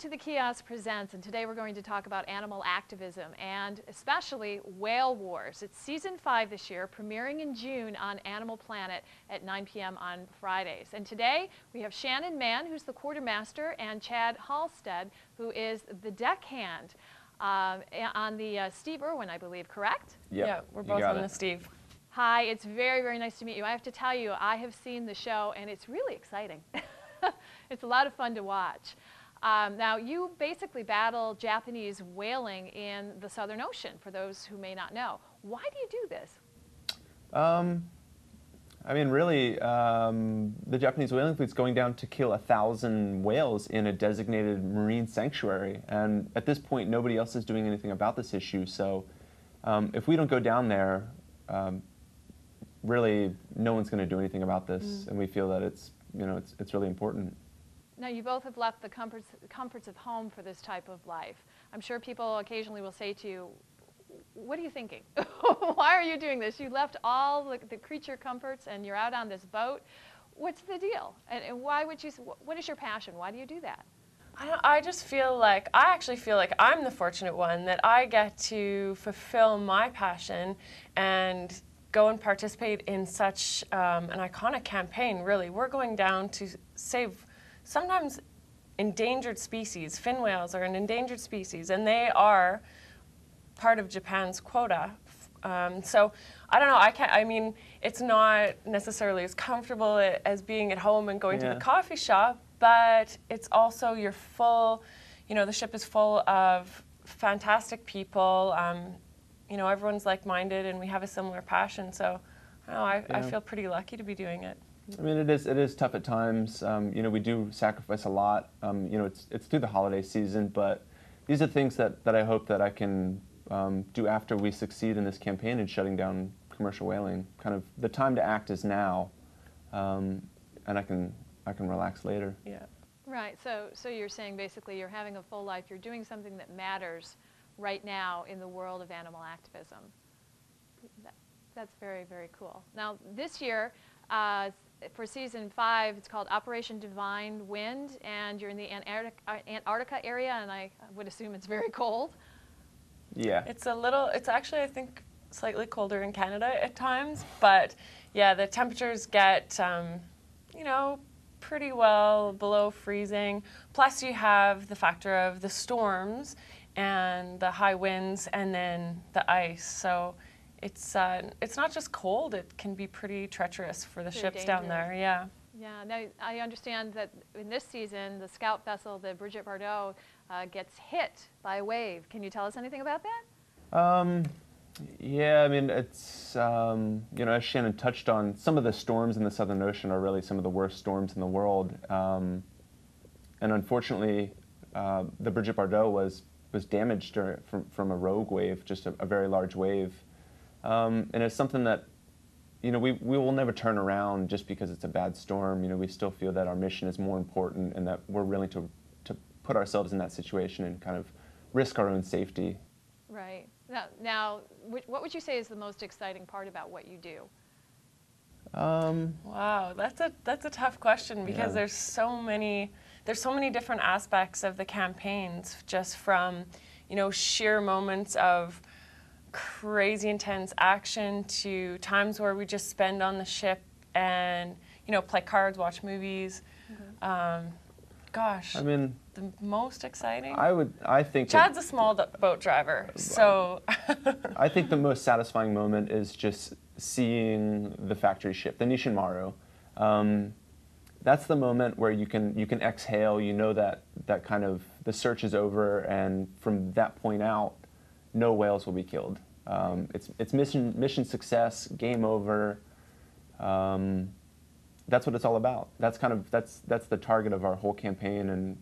welcome to the Kiosk Presents, and today we're going to talk about animal activism and especially whale wars. It's season five this year, premiering in June on Animal Planet at 9 p.m. on Fridays. And today we have Shannon Mann, who's the quartermaster, and Chad Halstead, who is the deckhand uh, on the uh, Steve Irwin, I believe, correct? Yep, yeah, we're both on it. the Steve. Hi, it's very, very nice to meet you. I have to tell you, I have seen the show and it's really exciting. it's a lot of fun to watch. Um, now, you basically battle Japanese whaling in the Southern Ocean, for those who may not know. Why do you do this? Um, I mean, really, um, the Japanese whaling fleet's going down to kill a thousand whales in a designated marine sanctuary, and at this point, nobody else is doing anything about this issue. So, um, if we don't go down there, um, really, no one's going to do anything about this, and we feel that it's, you know, it's, it's really important. Now, you both have left the comforts, comforts of home for this type of life. I'm sure people occasionally will say to you, what are you thinking? Why are you doing this? You left all the, the creature comforts and you're out on this boat. What's the deal? And, and why would you, what is your passion? Why do you do that? I, I just feel like, I actually feel like I'm the fortunate one that I get to fulfill my passion and go and participate in such um, an iconic campaign, really. We're going down to save sometimes endangered species. Fin whales are an endangered species, and they are part of Japan's quota. Um, so I don't know. I can't. I mean, it's not necessarily as comfortable as being at home and going to the coffee shop, but it's also you're full. You know, the ship is full of fantastic people. Um, you know, everyone's like-minded, and we have a similar passion. So I know. I, I feel pretty lucky to be doing it. I mean, it is it is tough at times. Um, you know, we do sacrifice a lot. Um, you know, it's it's through the holiday season, but these are things that, that I hope that I can um, do after we succeed in this campaign in shutting down commercial whaling. Kind of the time to act is now, um, and I can I can relax later. Yeah. Right. So, so you're saying basically you're having a full life. You're doing something that matters right now in the world of animal activism. That, that's very, very cool. Now, this year, uh, for season five, it's called Operation Divine Wind, and you're in the Antarctica, Antarctica area, and I would assume it's very cold. Yeah. It's a little, it's actually, I think, slightly colder in Canada at times, but yeah, the temperatures get, um, you know, pretty well below freezing. Plus, you have the factor of the storms and the high winds and then the ice. So it's, uh, it's not just cold, it can be pretty treacherous for the Pretty ships down there, yeah. Yeah. Now, I understand that in this season, the scout vessel, the Brigitte Bardot, uh, gets hit by a wave. Can you tell us anything about that? Um, yeah, I mean, it's, um, you know, as Shannon touched on, some of the storms in the Southern Ocean are really some of the worst storms in the world. Um, and unfortunately, uh, the Brigitte Bardot was, was damaged dur- from, from a rogue wave, just a, a very large wave. Um, and it's something that, you know, we, we will never turn around just because it's a bad storm. You know, we still feel that our mission is more important and that we're willing to, to put ourselves in that situation and kind of risk our own safety Right. Now, now what would you say is the most exciting part about what you do? Um, Wow, that's a that's a tough question because Yeah. there's so many there's so many different aspects of the campaigns just from, you know, sheer moments of crazy intense action to times where we just spend on the ship and, you know, play cards, watch movies. Um, gosh, I mean, the most exciting. I would. I think. that- Chad's a small d- boat driver, so I think the most satisfying moment is just seeing the factory ship, the Nisshin Maru. Um, that's the moment where you can you can exhale. You know that that kind of the search is over, and from that point out, no whales will be killed. Um, it's it's mission mission success, game over. Um, that's what it's all about. That's kind of that's that's the target of our whole campaign, and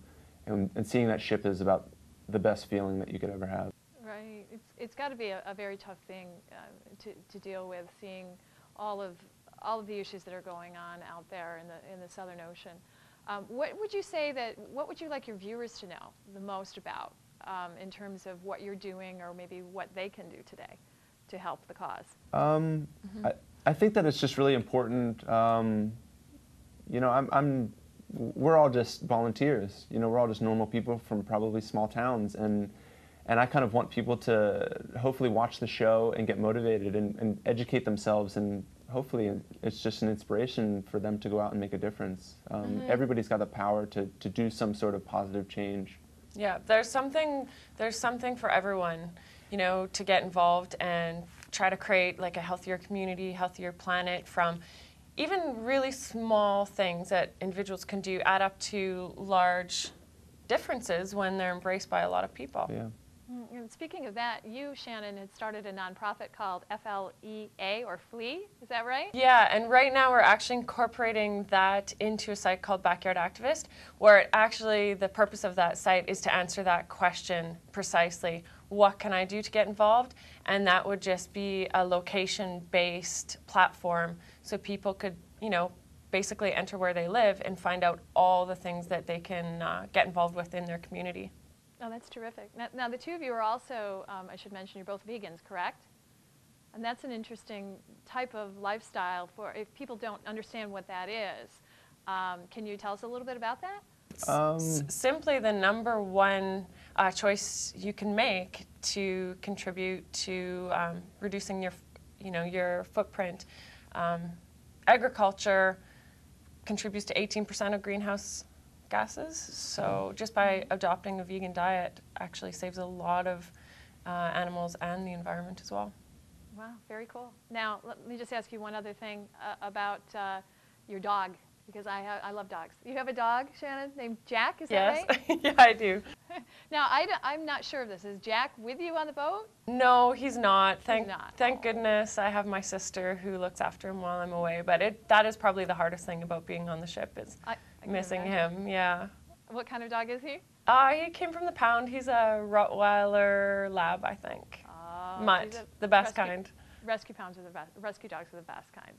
and, and seeing that ship is about the best feeling that you could ever have. Right. It's, it's got to be a, a very tough thing uh, to, to deal with, seeing all of all of the issues that are going on out there in the in the Southern Ocean. Um, what would you say that? What would you like your viewers to know the most about um, in terms of what you're doing, or maybe what they can do today to help the cause? Um, I, I think that it's just really important. Um, you know, I'm, I'm we're all just volunteers. You know, we're all just normal people from probably small towns, and and I kind of want people to hopefully watch the show and get motivated and, and educate themselves, and hopefully it's just an inspiration for them to go out and make a difference. Um, Mm-hmm. Everybody's got the power to to do some sort of positive change. Yeah, there's something there's something for everyone, you know, to get involved and try to create like a healthier community, healthier planet from even really small things that individuals can do add up to large differences when they're embraced by a lot of people. Yeah. Mm, And speaking of that, you, Shannon, had started a nonprofit called FLEA or FLEA. Is that right? Yeah, and right now we're actually incorporating that into a site called Backyard Activist, where actually the purpose of that site is to answer that question precisely. What can I do to get involved? And that would just be a location-based platform, so people could, you know, basically enter where they live and find out all the things that they can uh, get involved with in their community. Oh, that's terrific. Now, now the two of you are also, um, I should mention, you're both vegans, correct? And that's an interesting type of lifestyle for if people don't understand what that is. Um, can you tell us a little bit about that? Um, S- simply the number one uh, choice you can make to contribute to um, reducing your, you know, your footprint. Um, agriculture contributes to 18% of greenhouse gases. So just by adopting a vegan diet, actually saves a lot of uh, animals and the environment as well. Wow, very cool. Now, let me just ask you one other thing uh, about uh, your dog, because I, ha- I love dogs. You have a dog, Shannon, named Jack, is yes, that right? yeah, I do. Now, I d- I'm not sure of this. Is Jack with you on the boat? No, he's not. Thank, not. thank goodness I have my sister who looks after him while I'm away. But it, that is probably the hardest thing about being on the ship is I, I missing imagine. him. Yeah. What kind of dog is he? Uh, he came from the pound. He's a Rottweiler Lab, I think. Oh, Mutt, the best rescue- kind. Rescue pounds are the best. Rescue dogs are the best kind.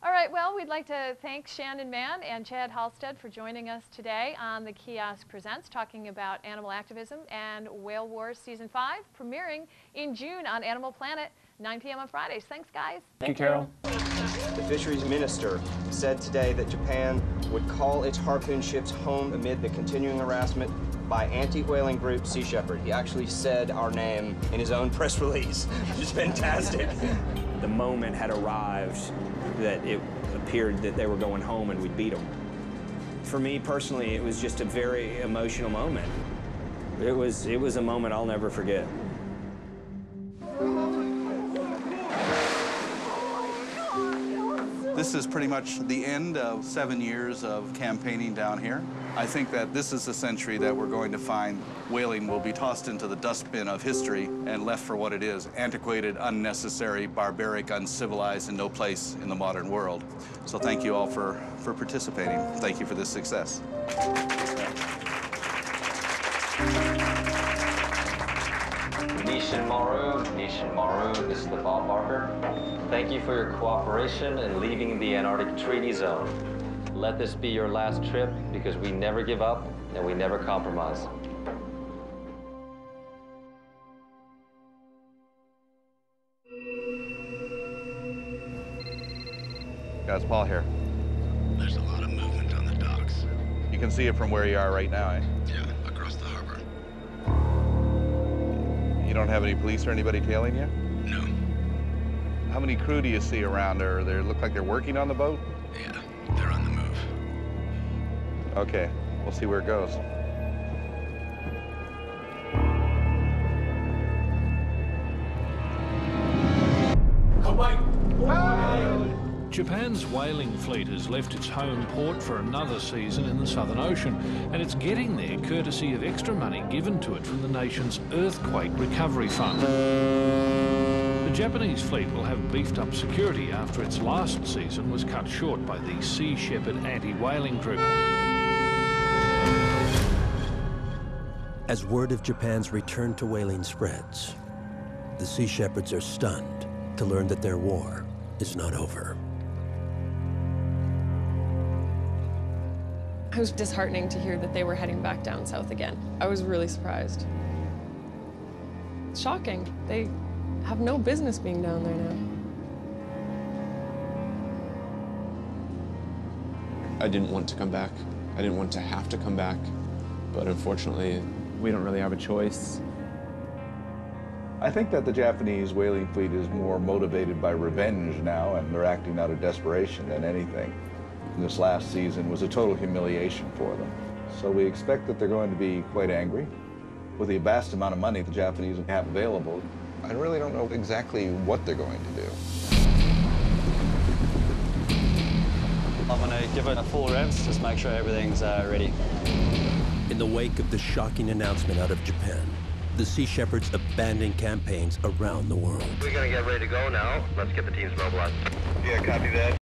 All right. Well, we'd like to thank Shannon Mann and Chad Halstead for joining us today on the Kiosk Presents, talking about animal activism and Whale Wars Season Five, premiering in June on Animal Planet, 9 p.m. on Fridays. Thanks, guys. Thank you, Carol. The fisheries minister said today that Japan would call its harpoon ships home amid the continuing harassment by anti-whaling group Sea Shepherd. He actually said our name in his own press release, which is fantastic. the moment had arrived that it appeared that they were going home and we'd beat them. For me personally, it was just a very emotional moment. It was, it was a moment I'll never forget. This is pretty much the end of seven years of campaigning down here. I think that this is the century that we're going to find whaling will be tossed into the dustbin of history and left for what it is antiquated, unnecessary, barbaric, uncivilized, and no place in the modern world. So thank you all for, for participating. Thank you for this success. Nisshin Maru, Nisshin Maru, this is the Bob Barker. Thank you for your cooperation in leaving the Antarctic Treaty Zone. Let this be your last trip because we never give up and we never compromise. Guys, Paul here. There's a lot of movement on the docks. You can see it from where you are right now. Eh? You don't have any police or anybody tailing you? No. How many crew do you see around there? They look like they're working on the boat? Yeah, they're on the move. Okay, we'll see where it goes. Japan's whaling fleet has left its home port for another season in the Southern Ocean, and it's getting there courtesy of extra money given to it from the nation's Earthquake Recovery Fund. The Japanese fleet will have beefed up security after its last season was cut short by the Sea Shepherd anti-whaling group. As word of Japan's return to whaling spreads, the Sea Shepherds are stunned to learn that their war is not over. It was disheartening to hear that they were heading back down south again. I was really surprised. It's shocking. They have no business being down there now. I didn't want to come back. I didn't want to have to come back, but unfortunately, we don't really have a choice. I think that the Japanese whaling fleet is more motivated by revenge now, and they're acting out of desperation than anything. And this last season was a total humiliation for them. So we expect that they're going to be quite angry. With the vast amount of money the Japanese have available, I really don't know exactly what they're going to do. I'm going to give it a full revs, just make sure everything's uh, ready. In the wake of the shocking announcement out of Japan, the Sea Shepherds abandoned campaigns around the world. We're going to get ready to go now. Let's get the teams mobilized. Yeah, copy that.